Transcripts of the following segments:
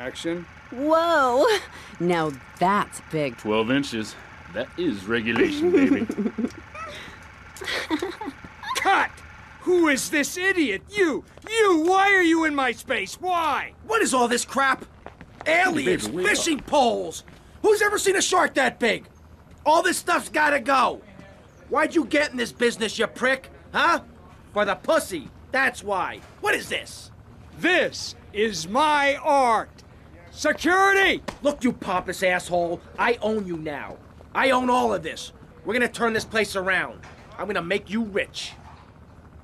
Action. Whoa! Now that's big. 12 inches. That is regulation, baby. Cut! Who is this idiot? You! You! Why are you in my space? Why? What is all this crap? Aliens, baby, wake fishing poles. Who's ever seen a shark that big? All this stuff's gotta go. Why'd you get in this business, you prick? Huh? For the pussy. That's why. What is this? This is my art. Security! Look, you pompous asshole. I own you now. I own all of this. We're gonna turn this place around. I'm gonna make you rich.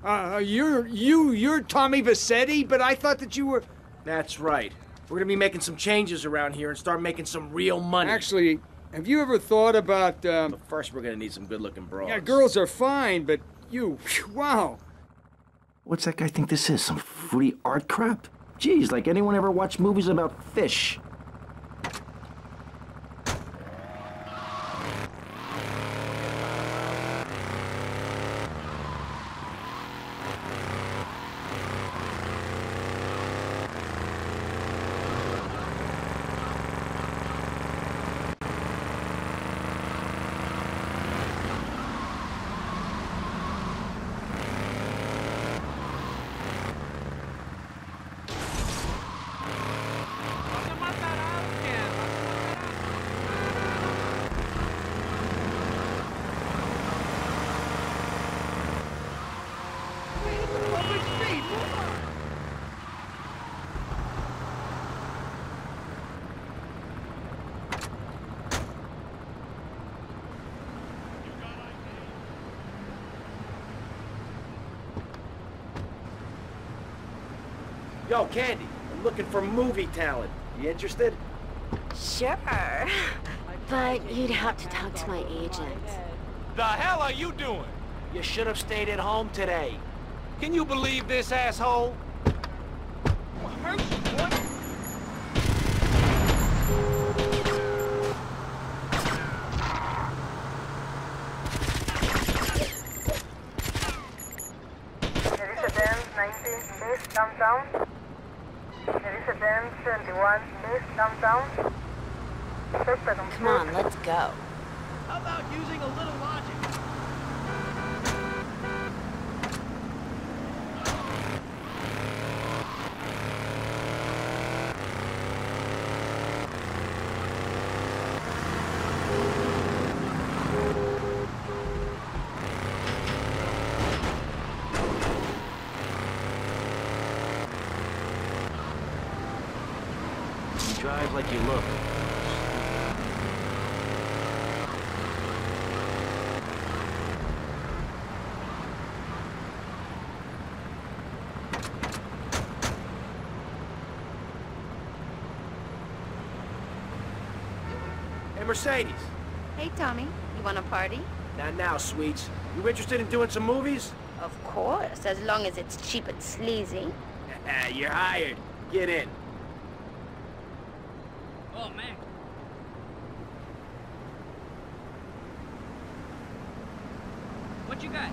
Uh, you're you you're Tommy Vercetti, but I thought that you were That's right. We're gonna be making some changes around here and start making some real money. actually. Have you ever thought about? Um, But first, we're gonna need some good-looking broads. yeah, girls are fine, but you, wow. What's that guy think this is? Some fruity art crap? Geez, like anyone ever watched movies about fish? Yo, Candy, I'm looking for movie talent. You interested? Sure. But you'd have to talk to my agent. The hell are you doing? You should have stayed at home today. Can you believe this asshole? Melissa Benz 90 East downtown. Melissa Benz 71 East downtown. Come on, let's go. How about using a little logic? Drive like you look. Hey, Mercedes. Hey, Tommy. You want a party? Not now, sweets. You interested in doing some movies? Of course, as long as it's cheap and sleazy. You're hired. Get in. Oh, man. What you got?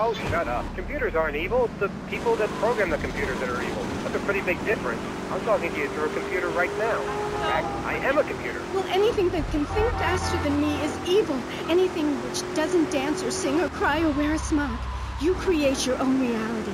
Oh, shut up. Computers aren't evil. It's the people that program the computers that are evil. That's a pretty big difference. I'm talking to you through a computer right now. In fact, I am a computer. Anything that can think faster than me is evil. Anything which doesn't dance or sing or cry or wear a smock. You create your own reality.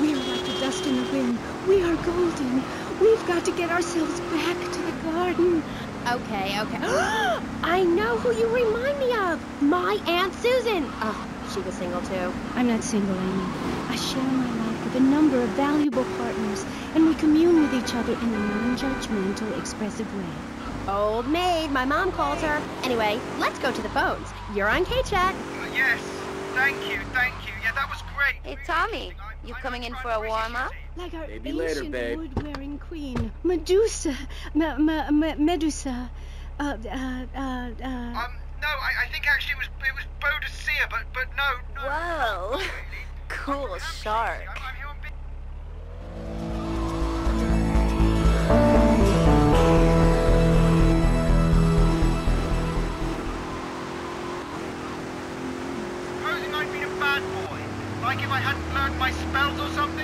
We are like the dust in the wind. We are golden. We've got to get ourselves back to the garden. Okay, okay. I know who you remind me of. My Aunt Susan. Oh, she was single too. I'm not single, Amy. I share my life with a number of valuable partners, and we commune with each other in a non-judgmental, expressive way. Old maid, my mom calls her. Anyway, let's go to the phones. You're on K-Chat. yes. Thank you. Thank you. Yeah, that was great. Hey, Tommy. You coming in for a warm-up? Like our Maybe later, ancient babe. wood-wearing queen, Medusa, me, me, me, Medusa. Uh, uh, uh, uh. Um, no, I, I think actually it was it was Boadicea, but but no, no. Whoa. Cool shark. Like if I hadn't learned my spells or something?